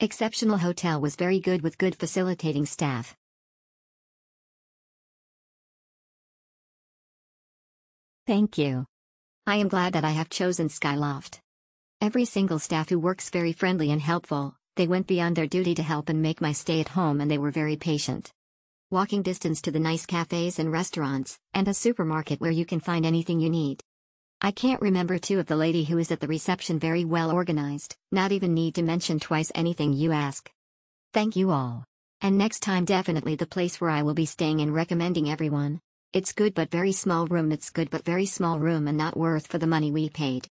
Exceptional hotel was very good with good facilitating staff. Thank you. I am glad that I have chosen Skyloft. Every single staff who works very friendly and helpful, they went beyond their duty to help and make my stay at home and they were very patient. Walking distance to the nice cafes and restaurants, and a supermarket where you can find anything you need. I can't remember too of the lady who is at the reception very well organized, not even need to mention twice anything you ask. Thank you all. And next time definitely the place where I will be staying and recommending everyone. It's good but very small room it's good but very small room and not worth for the money we paid.